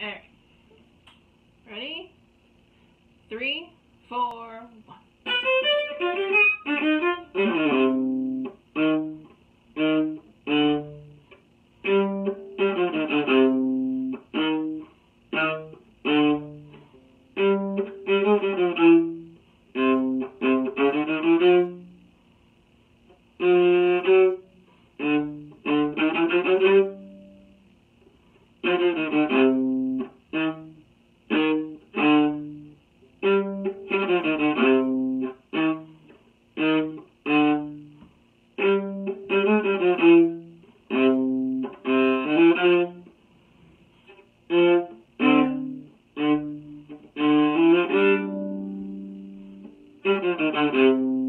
Alright. Ready? Three, four, one. Música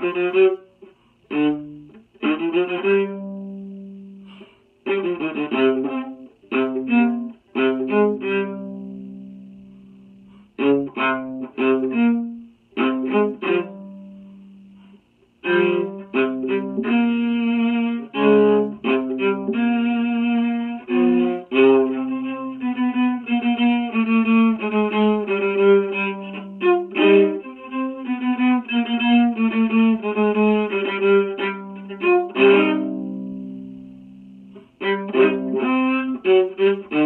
Thank you. Mm-hmm.